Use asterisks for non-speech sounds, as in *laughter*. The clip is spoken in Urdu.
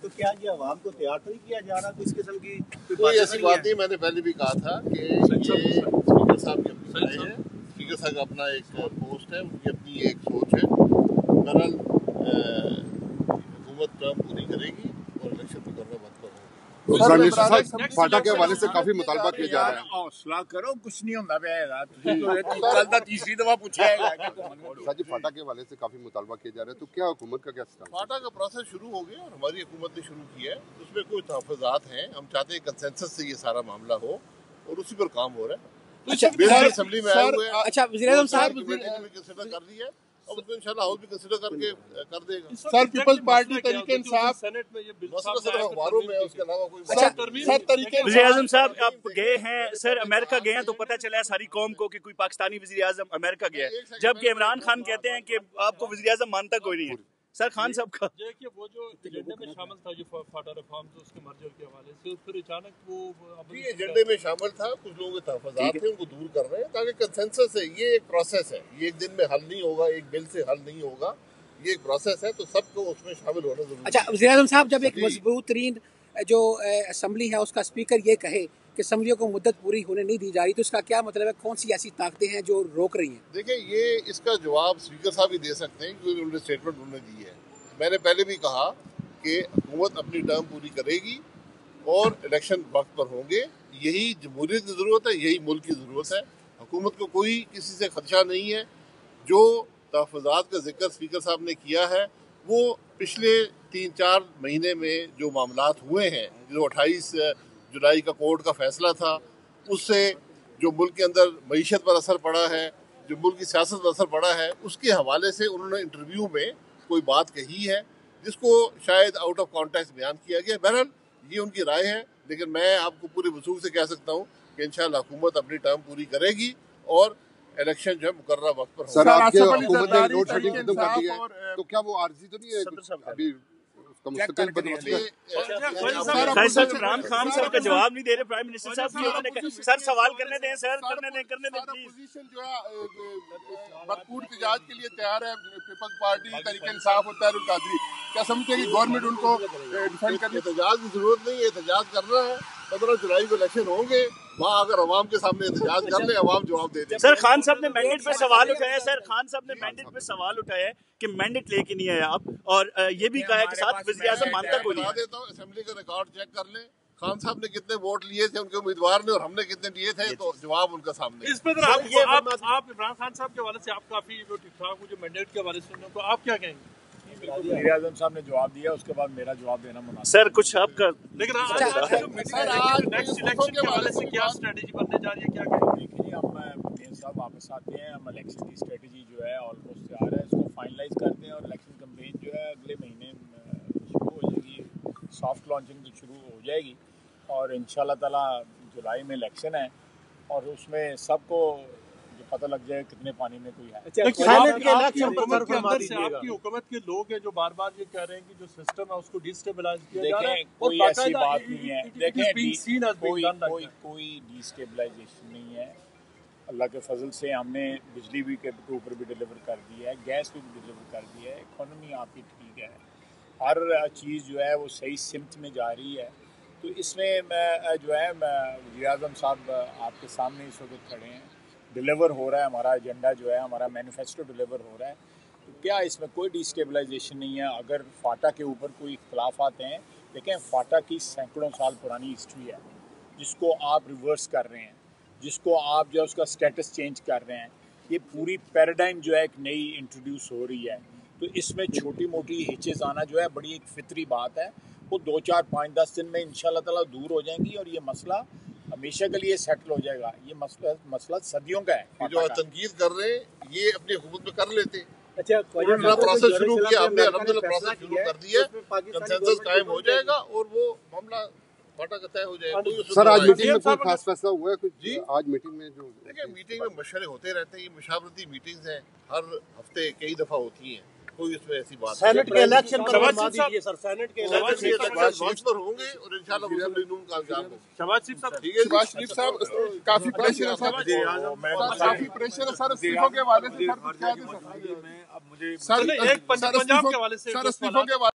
تو کیا یہ عوام کو تیار تو نہیں کیا جا رہا؟ کچھ قسم کی کوئی ایسی بات نہیں میں نے پہلے بھی کہا تھا کہ یہ اسپیکر صاحب کی اپنی رائے ہے۔ اسپیکر صاحب کا اپنا ایک پوسٹ ہے ان کی اپنی ایک سوچ ہے۔ بہرحال حکومت ٹرم پوری کرے گی اور الیکشن مقررہ وقت پر ہوگا پرائم منسٹر صاحب فاٹا کے حوالے سے کافی مطالبہ کیا جا رہا ہے۔ حوصلہ کرو کچھ نہیں ہوتا پہ چلتا تیسری دفعہ پوچھا ہے۔ *laughs* سر جی فاٹا کے حوالے سے کافی مطالبہ کیا جا رہا ہے۔ تو کیا حکومت کا کیا سسٹم فاٹا کا پروسیس شروع ہو گیا اور ہماری حکومت نے شروع کیا ہے۔ اس میں کوئی تحفظات ہیں؟ ہم چاہتے ہیں کنسنسس سے یہ سارا معاملہ ہو اور اسی پر کام ہو رہا ہے۔ بہار اسمبلی میں آئے ہوئے اچھا وزیر اعظم صاحب کر دیا ہے۔ اور اس کو انشاءاللہ ہاؤس بھی کنسیڈر کر کے کر دے گا۔ سر پیپلز پارٹی انصاف اخباروں میں ہے اس کے علاوہ کوئی سر تحریک وزیر اعظم صاحب آپ گئے ہیں۔ سر امریکہ گئے ہیں تو پتہ چلا ہے ساری قوم کو کہ کوئی پاکستانی وزیر اعظم امریکہ گیا ہے۔ جبکہ عمران خان کہتے ہیں کہ آپ کو وزیر اعظم مانتا کوئی نہیں ہے۔ سر خان صاحب کا کہ وہ جو ایجنڈے میں شامل تھا جو فاٹا ریفارم اس کے مرجر کے حوالے سے پھر اچانک وہ جی ایجنڈے میں شامل تھا کچھ لوگوں کے تحفظات تھے ان کو دور کر رہے ہیں تاکہ کنسنسس ہے یہ ایک پروسیس ہے۔ یہ ایک دن میں حل نہیں ہوگا ایک بل سے حل نہیں ہوگا یہ ایک پروسیس ہے تو سب کو اس میں شامل ہونا ضروری اچھا وزیر اعظم صاحب جب ایک مضبوط ترین جو اسمبلی ہے اس کا اسپیکر یہ کہے کہ اسمبلیوں کو مدت پوری ہونے نہیں دی جا رہی تو اس کا کیا مطلب ہے؟ کون سی ایسی طاقتیں ہیں جو روک رہی ہیں؟ دیکھیں، یہ اس کا جواب اسپیکر صاحب ہی دے سکتے ہیں، کیونکہ انہوں نے اسٹیٹمنٹ انہوں نے دی ہے۔ میں نے پہلے بھی کہا کہ حکومت اپنی ٹرم پوری کرے گی اور الیکشن وقت پر ہوں گے۔ یہی جمہوریت کی ضرورت ہے، یہی ملک کی ضرورت ہے۔ حکومت کو کوئی کسی سے خدشہ نہیں ہے۔ جو تحفظات کا ذکر اسپیکر صاحب نے کیا ہے، وہ پچھلے تین چار مہینے میں جو معاملات ہوئے ہیں، جو اٹھائیس جولائی کا کورٹ کا فیصلہ تھا اس سے جو ملک کے اندر معیشت پر اثر پڑا ہے جو ملک کی سیاست پر اثر پڑا ہے اس کے حوالے سے انہوں نے انٹرویو میں کوئی بات کہی ہے جس کو شاید آؤٹ آف کانٹیکس بیان کیا گیا۔ بہرحال یہ ان کی رائے ہے لیکن میں آپ کو پورے وصول سے کہہ سکتا ہوں کہ انشاءاللہ حکومت اپنی ٹرم پوری کرے گی اور الیکشن جو ہے مقررہ وقت پر سر ہوگا آپ کے سر آپ حکومت نے لوڈ شیڈنگ ختم کر دی ہے۔ تو کیا وہ عارضی تو نہیں ہے ابھی؟ کا مستقل بدماشی ہے سر عمران خان صاحب کا جواب نہیں دے رہے پرائم منسٹر صاحب سر سوال کرنے دیں سر کرنے دیں کرنے دیں پلیز جو ہے بھرپور احتجاج کے لیے تیار ہے پیپلز پارٹی تحریک انصاف اور تحر القادری کیا سمجھتے ہیں کہ گورنمنٹ ان کو ڈیفینڈ کرنے احتجاج کی ضرورت نہیں ہے احتجاج کرنا ہے۔ پندرہ جولائی کو الیکشن ہوں گے وہاں اگر عوام کے سامنے احتجاج کر لیں عوام جواب دے دیں۔ سر خان صاحب نے مینڈیٹ پہ سوال اٹھایا سر خان صاحب نے مینڈیٹ پہ سوال اٹھایا ہے کہ مینڈیٹ لے کے نہیں آیا آپ اور یہ بھی کہا ہے کہ ساتھ وزیر اعظم مانتا بتا نہیں دیتا ہوں اسمبلی کا ریکارڈ چیک کر لیں۔ خان صاحب نے کتنے ووٹ لیے تھے ان کے امیدوار نے اور ہم نے کتنے لیے تھے تو جواب ان کا سامنے۔ اس ذرا آپ کو- عمران خان صاحب کے حوالے سے آپ کافی جو ٹھیک ٹھاک جو مینڈیٹ کے حوالے سے تو آپ کیا کہیں گے؟ وزیر اعظم صاحب نے جواب دیا اس کے بعد میرا جواب دینا مناسب سر کچھ آپ کا لیکن سر آج نیکسٹ الیکشن کے حوالے سے کیا اسٹریٹجی بننے جا رہی ہے کیا دیکھیں جی ہم مین صاحب واپس آتے ہیں ہم الیکشن کی اسٹریٹجی جو ہے آلموسٹ تیار ہے اس کو فائنلائز کرتے ہیں اور الیکشن کمپین جو ہے اگلے مہینے شروع ہو جائے گی سافٹ لانچنگ تو شروع ہو جائے گی اور ان شاء اللہ تعالیٰ جولائی میں الیکشن ہے اور اس میں سب کو پتہ لگ جائے کتنے پانی میں کوئی ہے۔ آپ کی کی حکومت کے لوگ ہیں جو بار بار یہ کہہ رہے ہیں کہ جو سسٹم ہے اس کو ڈیسٹیبلائز کیا جا رہا ہے کوئی ایسی بات نہیں ہے۔ دیکھیں کوئی ڈیسٹیبلائزیشن نہیں ہے۔ اللہ کے فضل سے ہم نے بجلی بھی کے اوپر بھی ڈلیور کر دی ہے گیس بھی ڈلیور کر دی ہے اکانومی آپ کی ٹھیک ہے۔ ہر چیز جو ہے وہ صحیح سمت میں جا رہی ہے۔ تو اس میں میں جو ہے میں وزیر اعظم صاحب آپ کے سامنے اس وقت کھڑے ہیں۔ ڈلیور ہو رہا ہے، ہمارا ایجنڈا جو ہے، ہمارا مینیفیسٹو ڈلیور ہو رہا ہے۔ تو کیا اس میں کوئی ڈیسٹیبلائزیشن نہیں ہے؟ اگر فاٹا کے اوپر کوئی اختلافات ہیں، دیکھیں فاٹا کی سینکڑوں سال پرانی ہسٹری ہے، جس کو آپ ریورس کر رہے ہیں، جس کو آپ جو ہے اس کا اسٹیٹس چینج کر رہے ہیں۔ یہ پوری پیراڈائم جو ہے ایک نئی انٹروڈیوس ہو رہی ہے۔ تو اس میں چھوٹی موٹی ہچز آنا جو ہے بڑی ایک فطری بات ہے۔ وہ دو چار پانچ دس دن میں ان شاء اللہ تعالیٰ دور ہو جائیں گی اور یہ مسئلہ ہمیشہ کے لیے سیٹل ہو جائے گا۔ یہ مسئلہ مسئلہ صدیوں کا ہے۔ جو۔ تنقید کر رہے ہیں یہ اپنی حکومت میں کر لیتے اچھا اپنا پروسیس شروع کیا ہم نے الحمدللہ پروسیس شروع کر دیا کنسنسس قائم ہو جائے گا اور وہ معاملہ کا طے ہو جائے سر آج میٹنگ میں کوئی خاص فیصلہ ہوا ہے کچھ جی؟ آج میٹنگ میں جو دیکھیں میٹنگ میں مشورے ہوتے رہتے ہیں یہ مشاورتی میٹنگز ہیں ہر ہفتے کئی دفعہ ہوتی ہیں۔ کوئی اس میں ایسی بات سینٹ کے الیکشن پر بات دیجیے سر سینٹ کے الیکشن پر ہوں گے اور انشاءاللہ مسلم لیگ نون کامیاب ہوگا شہباز شریف صاحب ٹھیک ہے شہباز شریف صاحب کافی پریشر ہے سر کافی پریشر ہے سر استعفوں کے حوالے سے سر اب مجھے سر ایک پنجاب کے حوالے سے سر استعفوں کے حوالے